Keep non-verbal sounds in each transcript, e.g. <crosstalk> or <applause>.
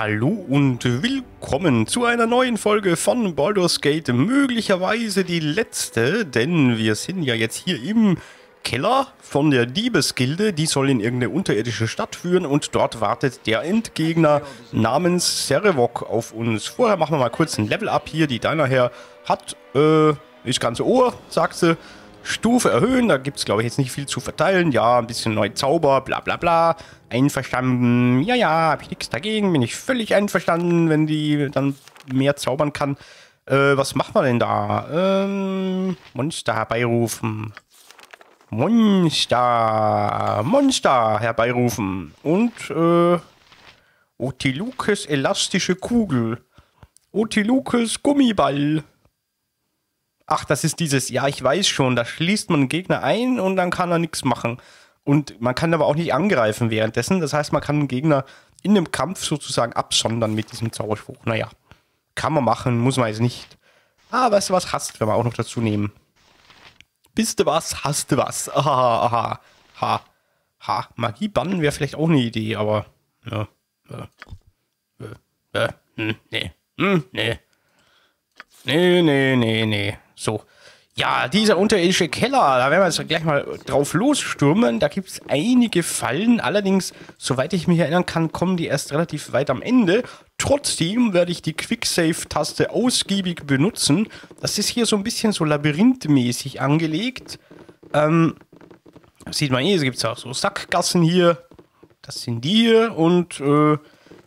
Hallo und willkommen zu einer neuen Folge von Baldur's Gate. Möglicherweise die letzte, denn wir sind ja jetzt hier im Keller von der Diebesgilde. Die soll in irgendeine unterirdische Stadt führen und dort wartet der Endgegner namens Serevok auf uns. Vorher machen wir mal kurz ein Level-Up hier. Die Diner hat äh, das ganze Ohr, sagt sie. Stufe erhöhen, da gibt es glaube ich jetzt nicht viel zu verteilen. Ja, ein bisschen neue Zauber, bla bla bla. Einverstanden, ja, ja, habe ich nichts dagegen. Bin ich völlig einverstanden, wenn die dann mehr zaubern kann. Äh, was macht man denn da? Ähm, Monster herbeirufen. Monster, Monster herbeirufen. Und, äh, Otilukes elastische Kugel. Otilukes Gummiball. Ach, das ist dieses, ja, ich weiß schon, da schließt man einen Gegner ein und dann kann er nichts machen. Und man kann aber auch nicht angreifen währenddessen. Das heißt, man kann einen Gegner in dem Kampf sozusagen absondern mit diesem Zauberspruch. Naja, kann man machen, muss man jetzt nicht. Ah, weißt du was, hast, wenn wir auch noch dazu nehmen. Bist du was, hast du was. Aha, aha, ha, ha. Magie bannen wäre vielleicht auch eine Idee, aber, ja, äh, äh, äh, hm, nee, hm, nee. Nee, nee, nee, nee. So. Ja, dieser unterirdische Keller, da werden wir jetzt gleich mal drauf losstürmen. Da gibt es einige Fallen. Allerdings, soweit ich mich erinnern kann, kommen die erst relativ weit am Ende. Trotzdem werde ich die Quicksave-Taste ausgiebig benutzen. Das ist hier so ein bisschen so labyrinthmäßig angelegt. Ähm, sieht man hier, es gibt auch so Sackgassen hier. Das sind die hier und, äh,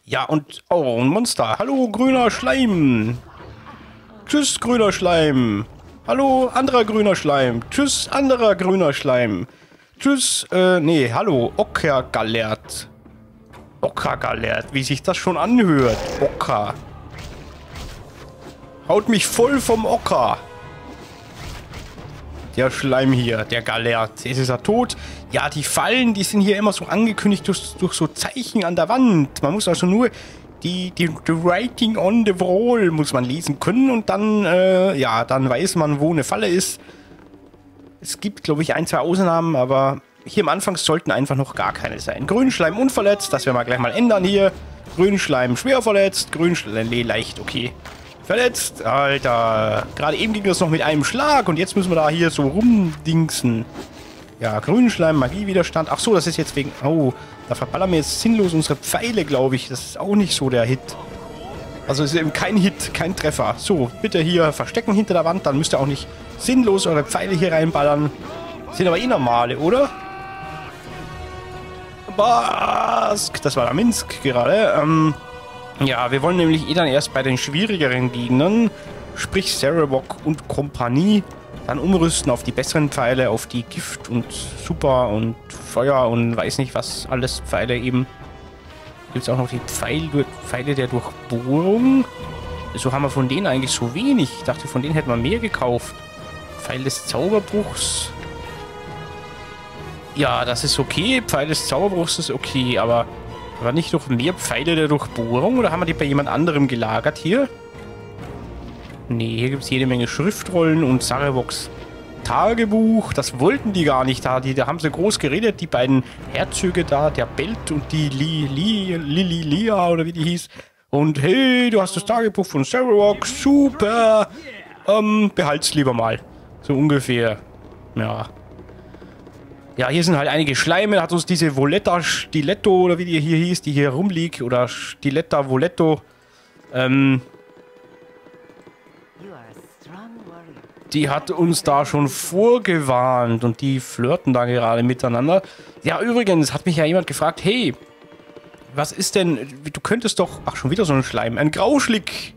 ja, und, oh, ein Monster. Hallo, grüner Schleim. Tschüss, grüner Schleim. Hallo, anderer grüner Schleim. Tschüss, anderer grüner Schleim. Tschüss, äh, nee, hallo, Ockergallert. Ockergallert, wie sich das schon anhört. Ocker. Haut mich voll vom Ocker. Der Schleim hier, der Gallert. Jetzt ist er tot. Ja, die Fallen, die sind hier immer so angekündigt durch, durch so Zeichen an der Wand. Man muss also nur die, die, die Writing on the Wall muss man lesen können und dann, äh, ja, dann weiß man, wo eine Falle ist. Es gibt, glaube ich, ein, zwei Ausnahmen, aber hier am Anfang sollten einfach noch gar keine sein. Grünschleim unverletzt, das werden wir gleich mal ändern hier. Grünschleim schwer verletzt, Grünschleim nee, leicht, okay. Verletzt, Alter. Gerade eben ging das noch mit einem Schlag und jetzt müssen wir da hier so rumdingsen. Ja, Grünschleim, Magiewiderstand. Ach so, das ist jetzt wegen... Oh, da verballern wir jetzt sinnlos unsere Pfeile, glaube ich. Das ist auch nicht so der Hit. Also ist eben kein Hit, kein Treffer. So, bitte hier verstecken hinter der Wand. Dann müsst ihr auch nicht sinnlos eure Pfeile hier reinballern. Sind aber eh normale, oder? Bask. Das war der Minsk gerade. Ähm, ja, wir wollen nämlich eh dann erst bei den schwierigeren Gegnern, sprich Cerebok und Kompanie, dann umrüsten auf die besseren Pfeile, auf die Gift und Super und Feuer und weiß nicht was alles Pfeile eben. Gibt es auch noch die Pfeil, Pfeile der Durchbohrung. So haben wir von denen eigentlich so wenig. Ich dachte, von denen hätten wir mehr gekauft. Pfeil des Zauberbruchs. Ja, das ist okay. Pfeil des Zauberbruchs ist okay, aber war nicht noch mehr Pfeile der Durchbohrung oder haben wir die bei jemand anderem gelagert hier? Nee, hier gibt es jede Menge Schriftrollen und Sarevox Tagebuch. Das wollten die gar nicht da. Die, da haben sie groß geredet, die beiden Herzöge da, der Belt und die Li, Li, Lili Lia oder wie die hieß. Und hey, du hast das Tagebuch von Sarevox, super. Ähm, behalt's lieber mal. So ungefähr. Ja. Ja, hier sind halt einige Schleime. Hat uns diese Voletta Stiletto oder wie die hier hieß, die hier rumliegt. Oder Stiletta Voletto. Ähm, die hat uns da schon vorgewarnt und die flirten da gerade miteinander. Ja, übrigens hat mich ja jemand gefragt, hey, was ist denn, du könntest doch, ach, schon wieder so ein Schleim, ein Grauschlick.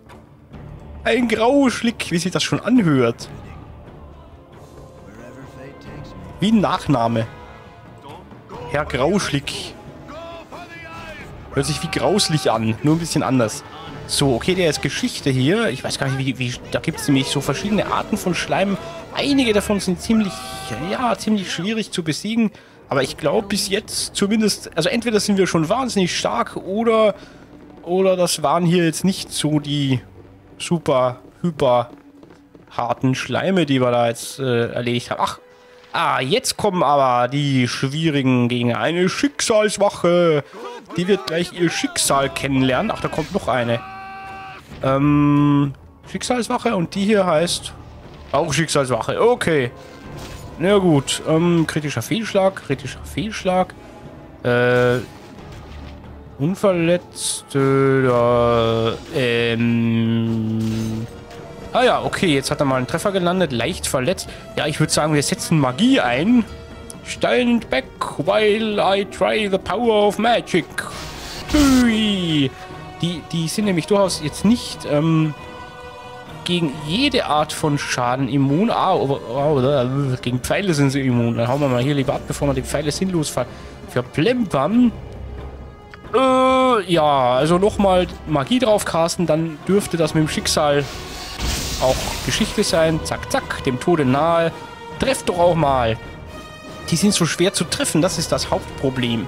Ein Grauschlick, wie sich das schon anhört. Wie ein Nachname. Herr Grauschlick. Hört sich wie grauslich an, nur ein bisschen anders. So, okay, der ist Geschichte hier. Ich weiß gar nicht, wie, wie da gibt es nämlich so verschiedene Arten von Schleim. Einige davon sind ziemlich, ja, ziemlich schwierig zu besiegen. Aber ich glaube bis jetzt zumindest, also entweder sind wir schon wahnsinnig stark oder, oder das waren hier jetzt nicht so die super, hyper harten Schleime, die wir da jetzt äh, erledigt haben. Ach, ah, jetzt kommen aber die schwierigen gegen eine Schicksalswache. Die wird gleich ihr Schicksal kennenlernen. Ach, da kommt noch eine. Ähm, Schicksalswache und die hier heißt auch Schicksalswache. Okay. Na gut. Ähm, kritischer Fehlschlag, kritischer Fehlschlag. Äh, Unverletzte, äh, ähm... Ah ja, okay, jetzt hat er mal einen Treffer gelandet, leicht verletzt. Ja, ich würde sagen, wir setzen Magie ein. Stand back while I try the power of magic. Hui. Die, die sind nämlich durchaus jetzt nicht ähm, gegen jede Art von Schaden immun. Ah, oh, oh, gegen Pfeile sind sie immun. Dann hauen wir mal hier lieber ab, bevor wir die Pfeile sinnlos ver verplempern. Äh, ja, also nochmal Magie drauf casten, dann dürfte das mit dem Schicksal auch Geschichte sein. Zack, zack, dem Tode nahe. Trefft doch auch mal. Die sind so schwer zu treffen, das ist das Hauptproblem.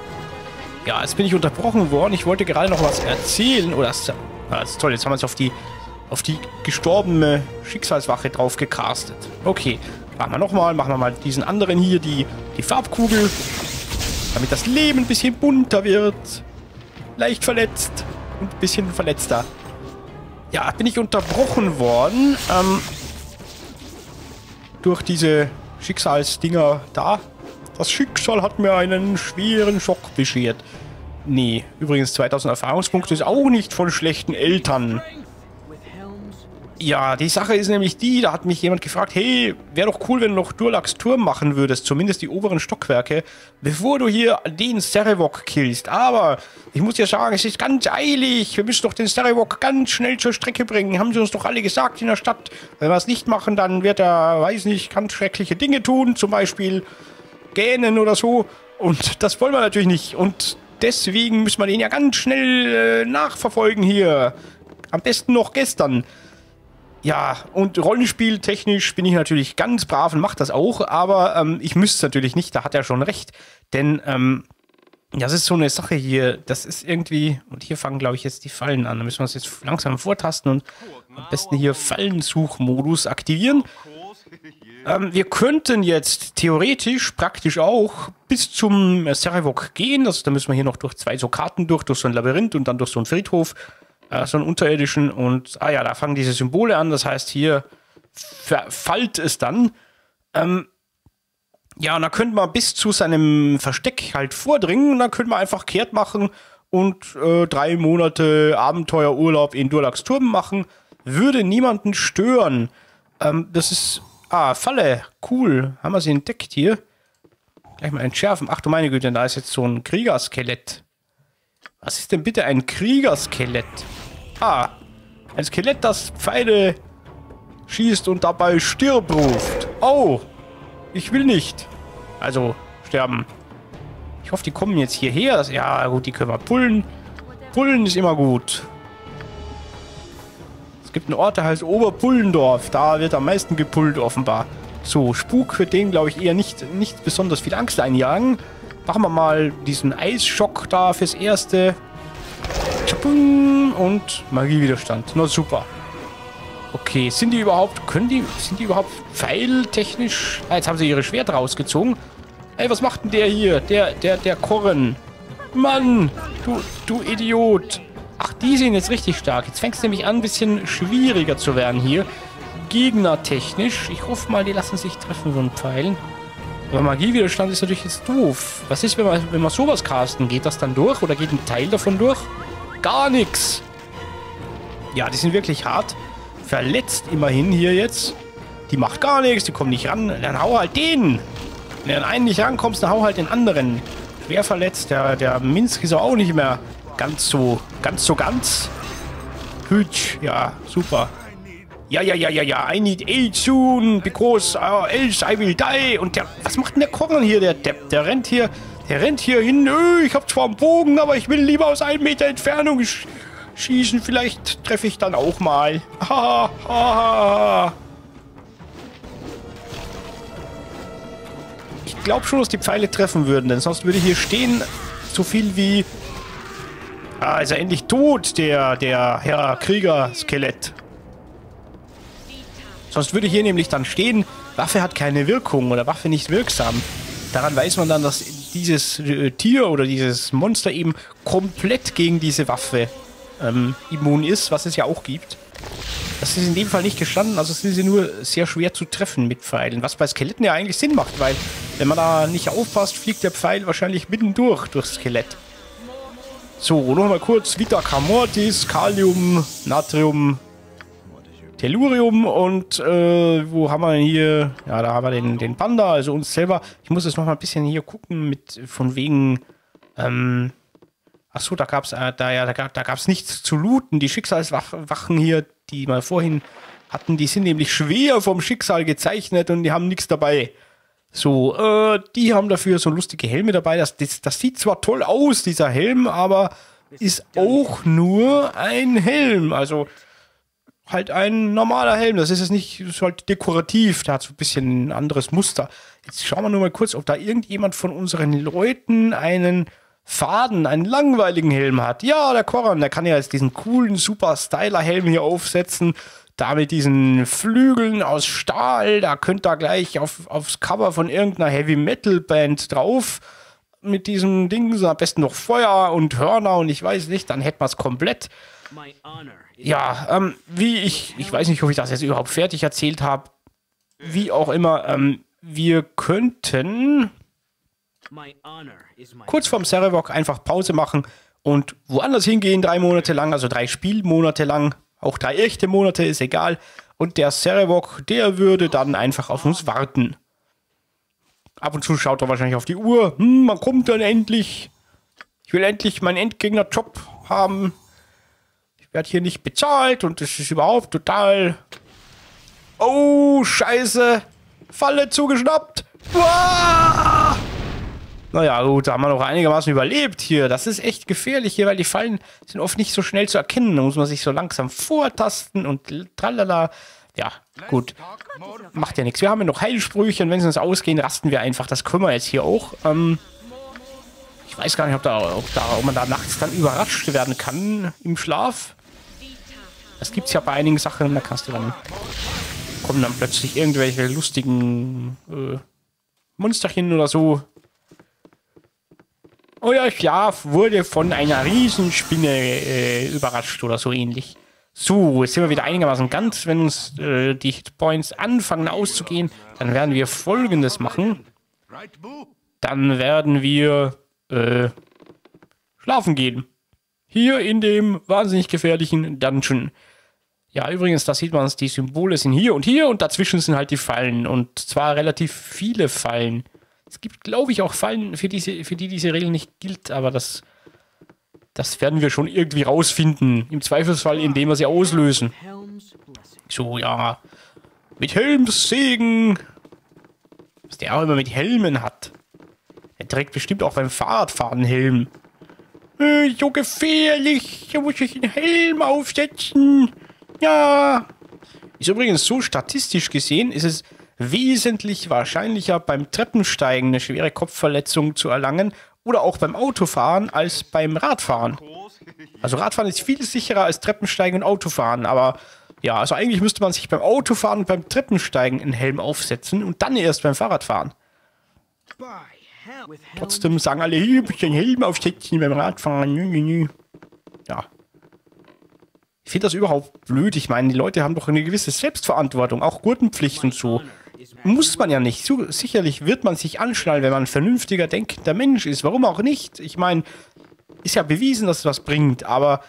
Ja, jetzt bin ich unterbrochen worden. Ich wollte gerade noch was erzählen. Oh, das, das ist toll. Jetzt haben wir uns auf die, auf die gestorbene Schicksalswache drauf gecastet. Okay, machen wir nochmal. Machen wir mal diesen anderen hier, die, die Farbkugel. Damit das Leben ein bisschen bunter wird. Leicht verletzt. Und ein bisschen verletzter. Ja, bin ich unterbrochen worden. Ähm, durch diese Schicksalsdinger da. Das Schicksal hat mir einen schweren Schock beschert. Nee, übrigens 2000 Erfahrungspunkte ist auch nicht von schlechten Eltern. Ja, die Sache ist nämlich die, da hat mich jemand gefragt, hey, wäre doch cool, wenn du noch Durlax Turm machen würdest, zumindest die oberen Stockwerke, bevor du hier den Serevok killst. Aber ich muss dir sagen, es ist ganz eilig, wir müssen doch den Serevok ganz schnell zur Strecke bringen, haben sie uns doch alle gesagt in der Stadt. Wenn wir es nicht machen, dann wird er, weiß nicht, ganz schreckliche Dinge tun, zum Beispiel gähnen oder so. Und das wollen wir natürlich nicht. Und deswegen müssen wir den ja ganz schnell äh, nachverfolgen hier. Am besten noch gestern. Ja, und rollenspieltechnisch bin ich natürlich ganz brav und mache das auch, aber ähm, ich müsste es natürlich nicht, da hat er schon recht. Denn ähm, das ist so eine Sache hier, das ist irgendwie, und hier fangen, glaube ich, jetzt die Fallen an. Da müssen wir uns jetzt langsam vortasten und am besten hier Fallensuchmodus aktivieren. Ähm, wir könnten jetzt theoretisch praktisch auch bis zum Serevok gehen. Also, da müssen wir hier noch durch zwei so Karten durch, durch so ein Labyrinth und dann durch so einen Friedhof äh, so einen unterirdischen und, ah ja, da fangen diese Symbole an, das heißt hier verfallt es dann. Ähm, ja, und dann könnte man bis zu seinem Versteck halt vordringen und dann könnte man einfach kehrt machen und äh, drei Monate Abenteuerurlaub in Durlax Turm machen. Würde niemanden stören. Ähm, das ist, ah, Falle, cool. Haben wir sie entdeckt hier? Gleich mal entschärfen. Ach du meine Güte, da ist jetzt so ein Kriegerskelett. Was ist denn bitte ein Kriegerskelett? Ah, ein Skelett, das Pfeile schießt und dabei stirb ruft. Oh, ich will nicht. Also, sterben. Ich hoffe, die kommen jetzt hierher. Ja, gut, die können wir pullen. Pullen ist immer gut. Gibt einen Ort, der heißt Oberpullendorf. Da wird am meisten gepullt, offenbar. So, Spuk wird denen, glaube ich, eher nicht, nicht besonders viel Angst einjagen. Machen wir mal diesen Eisschock da fürs Erste. Und Magiewiderstand. Na super. Okay, sind die überhaupt, können die, sind die überhaupt pfeiltechnisch? Ah, jetzt haben sie ihre Schwerter rausgezogen. Ey, was macht denn der hier? Der, der, der Korren. Mann, du, du Idiot. Ach, die sind jetzt richtig stark. Jetzt fängt es nämlich an, ein bisschen schwieriger zu werden hier. Gegnertechnisch. Ich hoffe mal, die lassen sich treffen, ein Pfeilen. Aber Magiewiderstand ist natürlich jetzt doof. Was ist, wenn man, wenn man sowas casten? Geht das dann durch oder geht ein Teil davon durch? Gar nichts. Ja, die sind wirklich hart. Verletzt immerhin hier jetzt. Die macht gar nichts, die kommen nicht ran. Dann hau halt den. Wenn du an einen nicht rankommst, dann hau halt den anderen. Schwer verletzt. Der, der Minsk ist auch nicht mehr ganz so, ganz so ganz. Hütsch, ja, super. Ja, ja, ja, ja, ja, I need aid soon, because uh, else I will die. Und der, was macht denn der Korn hier, der Depp? Der rennt hier, der rennt hier hin. Nö, ich hab zwar einen Bogen, aber ich will lieber aus einem Meter Entfernung sch schießen. Vielleicht treffe ich dann auch mal. Ha, ha, ha. Ich glaube schon, dass die Pfeile treffen würden, denn sonst würde hier stehen so viel wie... Ah, ist er endlich tot, der, der Herr Krieger-Skelett. Sonst würde hier nämlich dann stehen, Waffe hat keine Wirkung oder Waffe nicht wirksam. Daran weiß man dann, dass dieses äh, Tier oder dieses Monster eben komplett gegen diese Waffe ähm, immun ist, was es ja auch gibt. Das ist in dem Fall nicht gestanden, also sind sie nur sehr schwer zu treffen mit Pfeilen, was bei Skeletten ja eigentlich Sinn macht, weil wenn man da nicht aufpasst, fliegt der Pfeil wahrscheinlich mitten durch, durchs Skelett. So, nochmal kurz, Vita Camortis, Kalium, Natrium, Tellurium und äh, wo haben wir denn hier? Ja, da haben wir den, den Panda, also uns selber. Ich muss jetzt noch mal ein bisschen hier gucken mit von wegen. Ähm, Achso, da gab es äh, da ja, da gab da gab's nichts zu looten. Die Schicksalswachen hier, die wir vorhin hatten, die sind nämlich schwer vom Schicksal gezeichnet und die haben nichts dabei. So, äh, die haben dafür so lustige Helme dabei. Das, das, das sieht zwar toll aus, dieser Helm, aber ist auch nur ein Helm. Also halt ein normaler Helm. Das ist jetzt nicht, ist halt dekorativ. Der hat so ein bisschen ein anderes Muster. Jetzt schauen wir nur mal kurz, ob da irgendjemand von unseren Leuten einen Faden, einen langweiligen Helm hat. Ja, der Koran, der kann ja jetzt diesen coolen Super Styler Helm hier aufsetzen. Da mit diesen Flügeln aus Stahl, da könnt ihr gleich auf, aufs Cover von irgendeiner Heavy Metal Band drauf. Mit diesem Ding, so am besten noch Feuer und Hörner und ich weiß nicht, dann hätten wir es komplett. Ja, ähm, wie ich, ich weiß nicht, ob ich das jetzt überhaupt fertig erzählt habe. Wie auch immer, ähm, wir könnten kurz vorm Serevok einfach Pause machen und woanders hingehen, drei Monate lang, also drei Spielmonate lang, auch drei echte Monate, ist egal. Und der Serevok, der würde dann einfach auf uns warten. Ab und zu schaut er wahrscheinlich auf die Uhr. Hm, man kommt dann endlich. Ich will endlich meinen Endgegner-Job haben. Ich werde hier nicht bezahlt und das ist überhaupt total... Oh, scheiße. Falle zugeschnappt. Uah! Naja, gut, da haben wir noch einigermaßen überlebt hier. Das ist echt gefährlich hier, weil die Fallen sind oft nicht so schnell zu erkennen. Da muss man sich so langsam vortasten und tralala. Ja, gut. Macht ja nichts. Wir haben ja noch Heilsprüche und wenn sie uns ausgehen, rasten wir einfach. Das können wir jetzt hier auch. Ähm, ich weiß gar nicht, ob, da, ob, da, ob man da nachts dann überrascht werden kann im Schlaf. Das gibt es ja bei einigen Sachen. Da kannst du dann... Kommen dann plötzlich irgendwelche lustigen äh, Monsterchen oder so euer Schlaf wurde von einer Riesenspinne äh, überrascht oder so ähnlich. So, jetzt sind wir wieder einigermaßen ganz. Wenn uns äh, die Hitpoints anfangen auszugehen, dann werden wir folgendes machen. Dann werden wir äh, schlafen gehen. Hier in dem wahnsinnig gefährlichen Dungeon. Ja, übrigens, da sieht man, die Symbole sind hier und hier und dazwischen sind halt die Fallen. Und zwar relativ viele Fallen. Es gibt, glaube ich, auch Fallen, für, diese, für die diese Regel nicht gilt, aber das, das werden wir schon irgendwie rausfinden. Im Zweifelsfall, indem wir sie auslösen. So, ja. Mit Helmssegen. Was der auch immer mit Helmen hat. Er trägt bestimmt auch beim Fahrradfahren Helm. Äh, so gefährlich. Da muss ich einen Helm aufsetzen. Ja. Ist übrigens so statistisch gesehen, ist es wesentlich wahrscheinlicher beim Treppensteigen eine schwere Kopfverletzung zu erlangen oder auch beim Autofahren als beim Radfahren. Also Radfahren ist viel sicherer als Treppensteigen und Autofahren, aber ja, also eigentlich müsste man sich beim Autofahren und beim Treppensteigen einen Helm aufsetzen und dann erst beim Fahrradfahren. Trotzdem sagen alle, hier muss ich einen Helm aufsetzen beim Radfahren. Ja. Ich finde das überhaupt blöd. Ich meine, die Leute haben doch eine gewisse Selbstverantwortung, auch Gurtenpflicht und so. Muss man ja nicht. Sicherlich wird man sich anschnallen, wenn man ein vernünftiger, denkender Mensch ist. Warum auch nicht? Ich meine, ist ja bewiesen, dass es was bringt, aber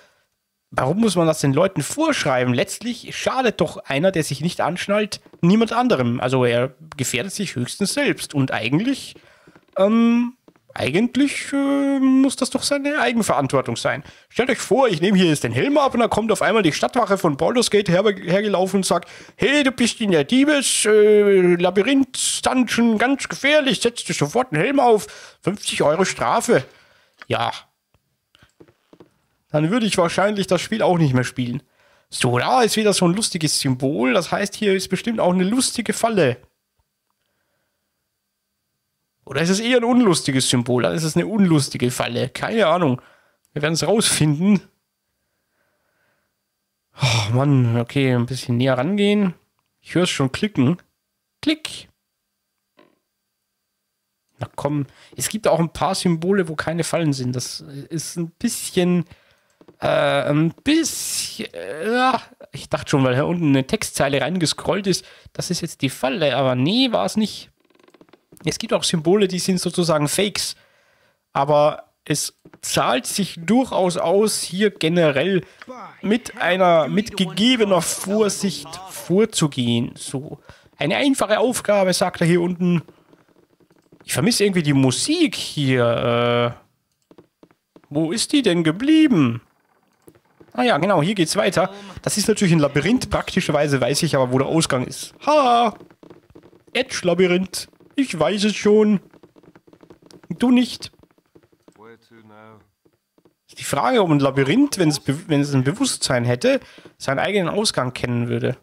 warum muss man das den Leuten vorschreiben? Letztlich schadet doch einer, der sich nicht anschnallt, niemand anderem. Also er gefährdet sich höchstens selbst. Und eigentlich ähm, eigentlich äh, muss das doch seine Eigenverantwortung sein. Stellt euch vor, ich nehme hier jetzt den Helm ab und dann kommt auf einmal die Stadtwache von Baldur's Gate her, hergelaufen und sagt, hey, du bist in der Diebes äh, Labyrinth Dungeon ganz gefährlich, setz dir sofort einen Helm auf, 50 Euro Strafe. Ja. Dann würde ich wahrscheinlich das Spiel auch nicht mehr spielen. So, da ist wieder so ein lustiges Symbol. Das heißt, hier ist bestimmt auch eine lustige Falle. Oder ist es eher ein unlustiges Symbol? Dann ist es eine unlustige Falle. Keine Ahnung. Wir werden es rausfinden. Oh Mann, okay, ein bisschen näher rangehen. Ich höre es schon klicken. Klick. Na komm, es gibt auch ein paar Symbole, wo keine Fallen sind. Das ist ein bisschen, äh, ein bisschen, äh, ich dachte schon, weil hier unten eine Textzeile reingescrollt ist, das ist jetzt die Falle, aber nee, war es nicht. Es gibt auch Symbole, die sind sozusagen Fakes, aber es zahlt sich durchaus aus, hier generell mit einer, mit gegebener Vorsicht vorzugehen. So, eine einfache Aufgabe, sagt er hier unten. Ich vermisse irgendwie die Musik hier. Äh, wo ist die denn geblieben? Ah ja, genau, hier geht's weiter. Das ist natürlich ein Labyrinth. Praktischerweise weiß ich aber, wo der Ausgang ist. Ha! Edge-Labyrinth. Ich weiß es schon. Du nicht. Die Frage, ob ein Labyrinth, wenn es, wenn es ein Bewusstsein hätte, seinen eigenen Ausgang kennen würde.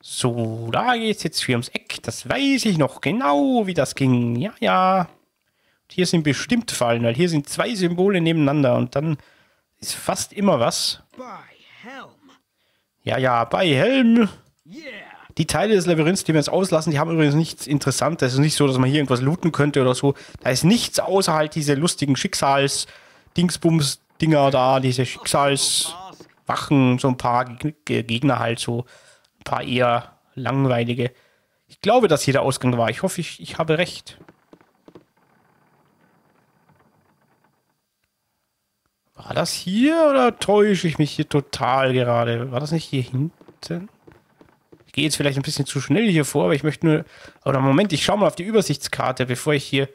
So, da geht es jetzt hier ums Eck. Das weiß ich noch genau, wie das ging. Ja, ja. Hier sind bestimmt Fallen, weil hier sind zwei Symbole nebeneinander und dann ist fast immer was. Ja, ja, bei Helm. Die Teile des Labyrinths, die wir jetzt auslassen, die haben übrigens nichts Interessantes. Es ist nicht so, dass man hier irgendwas looten könnte oder so. Da ist nichts außer halt diese lustigen Schicksals-Dingsbums-Dinger da, diese Schicksalswachen, so ein paar Gegner halt so ein paar eher langweilige. Ich glaube, dass hier der Ausgang war. Ich hoffe, ich, ich habe recht. War das hier oder täusche ich mich hier total gerade? War das nicht hier hinten? Gehe jetzt vielleicht ein bisschen zu schnell hier vor, aber ich möchte nur... Oder Moment, ich schaue mal auf die Übersichtskarte, bevor ich hier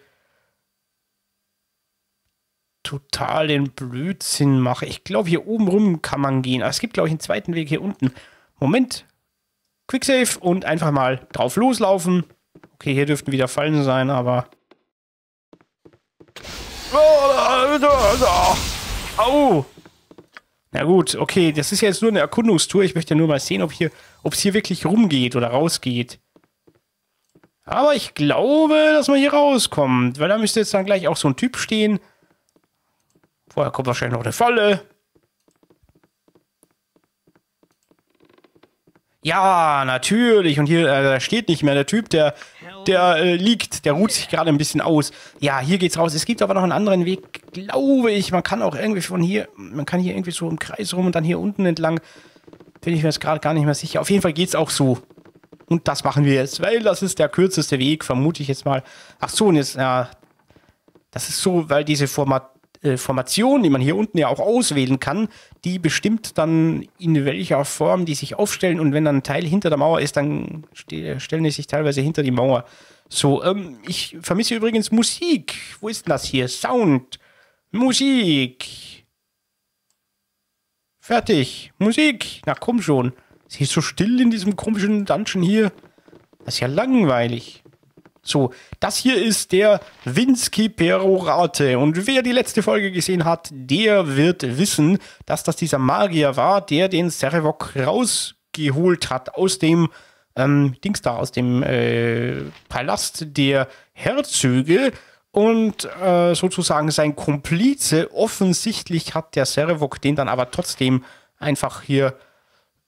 total den Blödsinn mache. Ich glaube, hier oben rum kann man gehen. Aber es gibt, glaube ich, einen zweiten Weg hier unten. Moment, Quicksave und einfach mal drauf loslaufen. Okay, hier dürften wieder Fallen sein, aber... Au! Na gut, okay, das ist ja jetzt nur eine Erkundungstour. Ich möchte ja nur mal sehen, ob hier, ob es hier wirklich rumgeht oder rausgeht. Aber ich glaube, dass man hier rauskommt, weil da müsste jetzt dann gleich auch so ein Typ stehen. Vorher kommt wahrscheinlich noch eine Falle. Ja, natürlich. Und hier äh, steht nicht mehr der Typ, der, der äh, liegt, der ruht sich gerade ein bisschen aus. Ja, hier geht's raus. Es gibt aber noch einen anderen Weg, glaube ich. Man kann auch irgendwie von hier, man kann hier irgendwie so im Kreis rum und dann hier unten entlang. Bin ich mir jetzt gerade gar nicht mehr sicher. Auf jeden Fall geht's auch so. Und das machen wir jetzt, weil das ist der kürzeste Weg, vermute ich jetzt mal. Ach so, und jetzt, ja, das ist so, weil diese Format äh, Formation, die man hier unten ja auch auswählen kann, die bestimmt dann in welcher Form die sich aufstellen und wenn dann ein Teil hinter der Mauer ist, dann stellen die sich teilweise hinter die Mauer. So, ähm, ich vermisse übrigens Musik. Wo ist denn das hier? Sound. Musik. Fertig. Musik. Na komm schon. Sie ist so still in diesem komischen Dungeon hier. Das ist ja langweilig. So, das hier ist der Winsky Perorate. Und wer die letzte Folge gesehen hat, der wird wissen, dass das dieser Magier war, der den Serevok rausgeholt hat aus dem ähm, Dings da, aus dem äh, Palast der Herzöge. Und äh, sozusagen sein Komplize, offensichtlich hat der Serevok den dann aber trotzdem einfach hier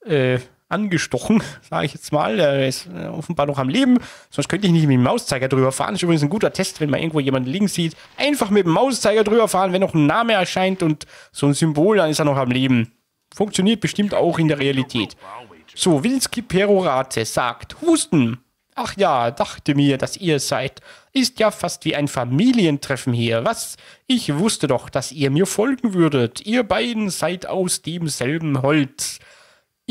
äh, angestochen, <laughs> sage ich jetzt mal. Der ist äh, offenbar noch am Leben. Sonst könnte ich nicht mit dem Mauszeiger drüber fahren. Ist übrigens ein guter Test, wenn man irgendwo jemanden liegen sieht. Einfach mit dem Mauszeiger drüber fahren, wenn noch ein Name erscheint und so ein Symbol, dann ist er noch am Leben. Funktioniert bestimmt auch in der Realität. So, Wilski Perorate sagt, Husten. Ach ja, dachte mir, dass ihr seid. Ist ja fast wie ein Familientreffen hier. Was? Ich wusste doch, dass ihr mir folgen würdet. Ihr beiden seid aus demselben Holz.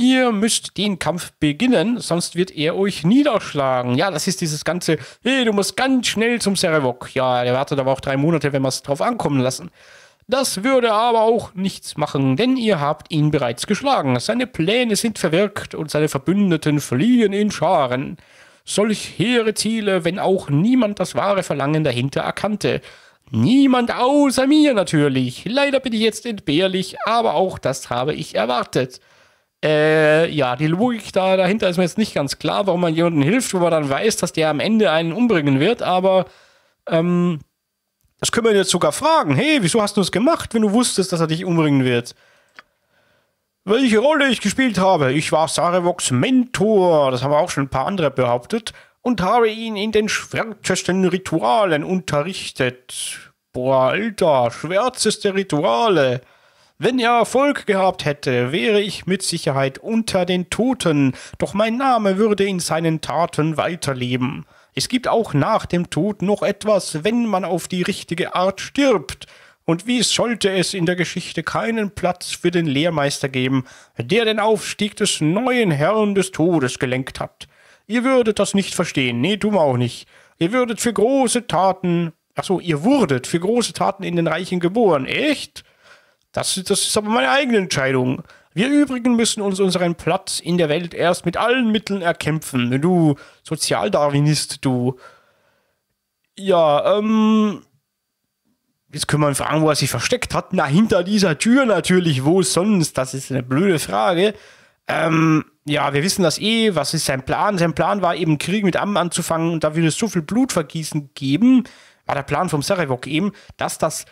Ihr müsst den Kampf beginnen, sonst wird er euch niederschlagen. Ja, das ist dieses ganze, hey, du musst ganz schnell zum Serevok. Ja, der wartet aber auch drei Monate, wenn wir es drauf ankommen lassen. Das würde aber auch nichts machen, denn ihr habt ihn bereits geschlagen. Seine Pläne sind verwirkt und seine Verbündeten fliehen in Scharen. Solch hehre Ziele, wenn auch niemand das wahre Verlangen dahinter erkannte. Niemand außer mir natürlich. Leider bin ich jetzt entbehrlich, aber auch das habe ich erwartet. Äh, ja, die Logik da dahinter ist mir jetzt nicht ganz klar, warum man jemandem hilft, wo man dann weiß, dass der am Ende einen umbringen wird, aber ähm, das können wir jetzt sogar fragen. Hey, wieso hast du es gemacht, wenn du wusstest, dass er dich umbringen wird? Welche Rolle ich gespielt habe? Ich war Sarevoks Mentor, das haben auch schon ein paar andere behauptet. und habe ihn in den schwärzesten Ritualen unterrichtet. Boah, Alter, schwärzeste Rituale. Wenn er Erfolg gehabt hätte, wäre ich mit Sicherheit unter den Toten, doch mein Name würde in seinen Taten weiterleben. Es gibt auch nach dem Tod noch etwas, wenn man auf die richtige Art stirbt. Und wie sollte es in der Geschichte keinen Platz für den Lehrmeister geben, der den Aufstieg des neuen Herrn des Todes gelenkt hat? Ihr würdet das nicht verstehen, nee, tun wir auch nicht. Ihr würdet für große Taten, ach so, ihr wurdet für große Taten in den Reichen geboren, echt? Das, das ist aber meine eigene Entscheidung. Wir übrigen müssen uns unseren Platz in der Welt erst mit allen Mitteln erkämpfen. Du Sozialdarwinist, du. Ja, ähm. Jetzt können wir ihn fragen, wo er sich versteckt hat. Na, hinter dieser Tür natürlich. Wo sonst? Das ist eine blöde Frage. Ähm, ja, wir wissen das eh. Was ist sein Plan? Sein Plan war eben, Krieg mit Ammen anzufangen und da würde es so viel Blutvergießen geben. War der Plan vom Sarevok eben, dass das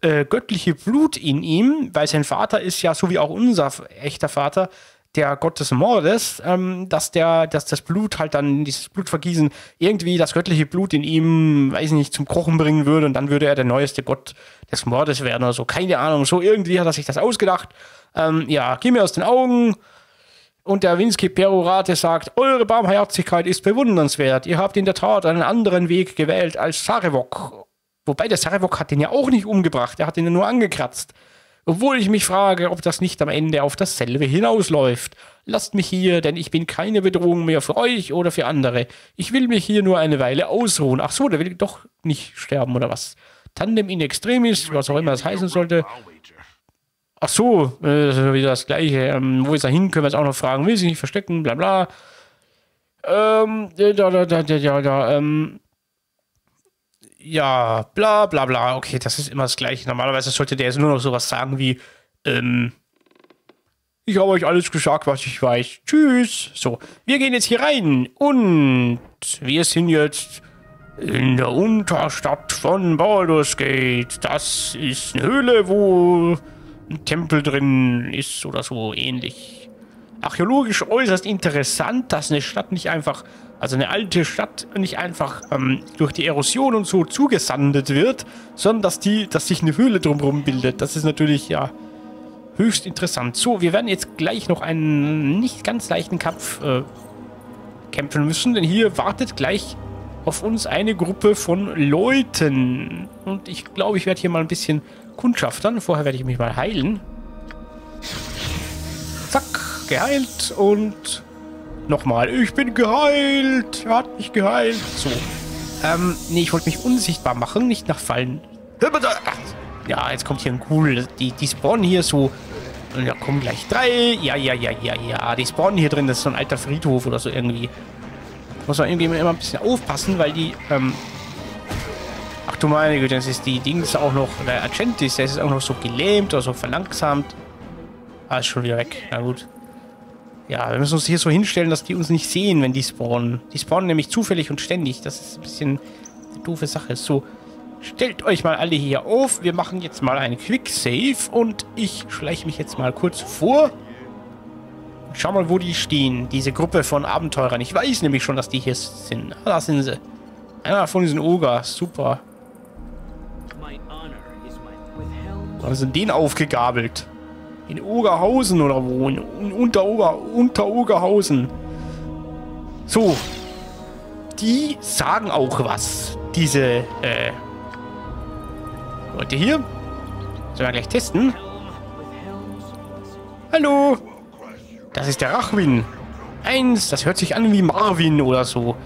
äh, göttliche Blut in ihm, weil sein Vater ist ja so wie auch unser echter Vater, der Gott des Mordes, ähm, dass der, dass das Blut halt dann, dieses Blutvergießen, irgendwie das göttliche Blut in ihm, weiß nicht, zum Kochen bringen würde und dann würde er der neueste Gott des Mordes werden oder so. Keine Ahnung. So irgendwie hat er sich das ausgedacht. Ähm, ja, geh mir aus den Augen. Und der Winsky Perorate sagt, eure Barmherzigkeit ist bewundernswert. Ihr habt in der Tat einen anderen Weg gewählt als Sarevok. Wobei der Sarevok hat den ja auch nicht umgebracht, er hat ihn ja nur angekratzt. Obwohl ich mich frage, ob das nicht am Ende auf dasselbe hinausläuft. Lasst mich hier, denn ich bin keine Bedrohung mehr für euch oder für andere. Ich will mich hier nur eine Weile ausruhen. Ach so, der will doch nicht sterben, oder was? Tandem in extremis, was auch immer das heißen sollte. Ach so, äh, das ist wieder das Gleiche. Ähm, wo ist er hin? Können wir jetzt auch noch fragen. Will sich nicht verstecken, bla bla. Ähm, da, da, da, da, da, ähm, ja, bla bla bla, okay, das ist immer das Gleiche. Normalerweise sollte der jetzt nur noch sowas sagen wie, ähm, ich habe euch alles gesagt, was ich weiß. Tschüss. So, wir gehen jetzt hier rein und wir sind jetzt in der Unterstadt von Baldur's Gate. Das ist eine Höhle, wo ein Tempel drin ist oder so ähnlich. Archäologisch äußerst interessant, dass eine Stadt nicht einfach also eine alte Stadt nicht einfach ähm, durch die Erosion und so zugesandet wird, sondern dass, die, dass sich eine Höhle drumherum bildet. Das ist natürlich, ja, höchst interessant. So, wir werden jetzt gleich noch einen nicht ganz leichten Kampf äh, kämpfen müssen, denn hier wartet gleich auf uns eine Gruppe von Leuten. Und ich glaube, ich werde hier mal ein bisschen kundschaftern. Vorher werde ich mich mal heilen. Zack, geheilt und Nochmal, ich bin geheilt. Er hat mich geheilt. So. Ähm, nee, ich wollte mich unsichtbar machen, nicht nach Fallen. Ja, jetzt kommt hier ein cool. Die, die spawnen hier so. Und da kommen gleich drei. Ja, ja, ja, ja, ja. Die spawnen hier drin. Das ist so ein alter Friedhof oder so irgendwie. Muss man irgendwie immer ein bisschen aufpassen, weil die, ähm. Ach du meine Güte, das ist die Dings auch noch. Der Agentis, der ist auch noch so gelähmt oder so verlangsamt. Ah, ist schon wieder weg. Na gut. Ja, wir müssen uns hier so hinstellen, dass die uns nicht sehen, wenn die spawnen. Die spawnen nämlich zufällig und ständig. Das ist ein bisschen eine doofe Sache. So, stellt euch mal alle hier auf. Wir machen jetzt mal einen Quick Save und ich schleiche mich jetzt mal kurz vor. Schau mal, wo die stehen. Diese Gruppe von Abenteurern. Ich weiß nämlich schon, dass die hier sind. Ah, da sind sie. Einer von diesen Ogres. Super. Da sind den aufgegabelt. In Ogerhausen oder wo? In Unteroger, Unterogerhausen. So. Die sagen auch was. Diese, äh, Leute hier. Sollen wir gleich testen? Hallo. Das ist der Rachwin. Eins, das hört sich an wie Marvin oder so.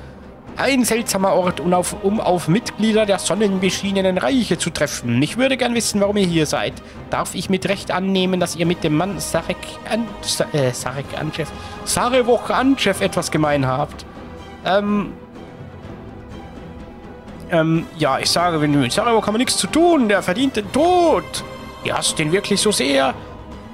Ein seltsamer Ort, um auf, um auf Mitglieder der sonnenbeschienenen Reiche zu treffen. Ich würde gern wissen, warum ihr hier seid. Darf ich mit Recht annehmen, dass ihr mit dem Mann Sarek, an, äh, Sarek Anchef, Sarevok Anchef etwas gemein habt? Ähm, ähm, ja, ich sage, wenn du mit Sarevok haben wir nichts zu tun. Der verdient den Tod. Ihr hasst den wirklich so sehr?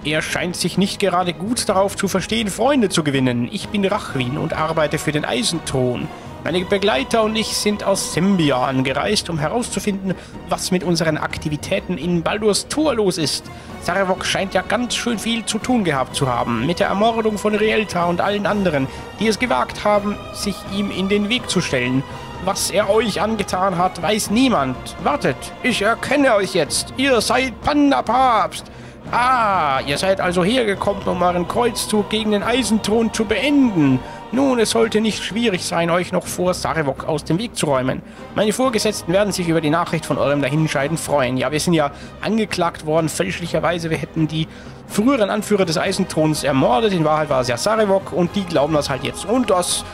Er scheint sich nicht gerade gut darauf zu verstehen, Freunde zu gewinnen. Ich bin Rachwin und arbeite für den Eisenthron. Meine Begleiter und ich sind aus Sembia angereist, um herauszufinden, was mit unseren Aktivitäten in Baldurs Tor los ist. Sarevok scheint ja ganz schön viel zu tun gehabt zu haben, mit der Ermordung von Rielta und allen anderen, die es gewagt haben, sich ihm in den Weg zu stellen. Was er euch angetan hat, weiß niemand. Wartet, ich erkenne euch jetzt. Ihr seid Panda-Papst. Ah, ihr seid also hergekommen, um euren Kreuzzug gegen den Eisenthron zu beenden. Nun, es sollte nicht schwierig sein, euch noch vor Sarevok aus dem Weg zu räumen. Meine Vorgesetzten werden sich über die Nachricht von eurem Dahinscheiden freuen. Ja, wir sind ja angeklagt worden, fälschlicherweise. Wir hätten die früheren Anführer des Eisenthrons ermordet. In Wahrheit war es ja Sarevok und die glauben das halt jetzt. Und das...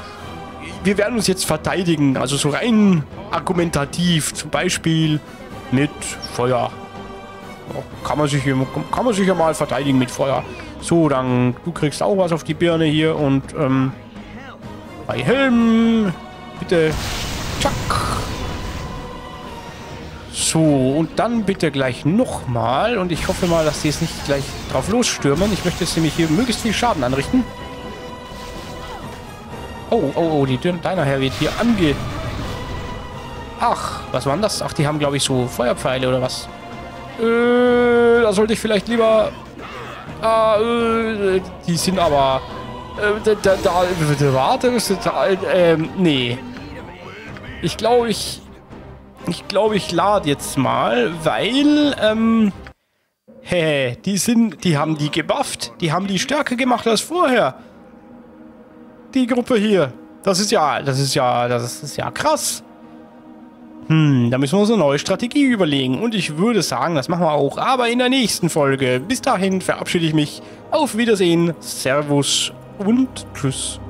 Wir werden uns jetzt verteidigen, also so rein argumentativ, zum Beispiel mit Feuer. Kann man, sich kann man sich ja mal verteidigen mit Feuer. So, dann, du kriegst auch was auf die Birne hier und, ähm, bei Helm, bitte, tschack. So, und dann bitte gleich nochmal. Und ich hoffe mal, dass die jetzt nicht gleich drauf losstürmen. Ich möchte jetzt nämlich hier möglichst viel Schaden anrichten. Oh, oh, oh, die deiner Herr wird hier ange... Ach, was war denn das? Ach, die haben, glaube ich, so Feuerpfeile oder was? Äh, da sollte ich vielleicht lieber... Ah, äh, die sind aber... Äh, da, da, da, warte, da, ähm, nee. Ich glaube, ich... Ich glaube, ich lade jetzt mal, weil, ähm... Hä, die sind... Die haben die gebufft. Die haben die stärker gemacht als vorher. Die Gruppe hier. Das ist ja... Das ist ja... Das ist ja krass. Hm, da müssen wir uns eine neue Strategie überlegen. Und ich würde sagen, das machen wir auch. Aber in der nächsten Folge. Bis dahin verabschiede ich mich. Auf Wiedersehen. Servus und Tschüss.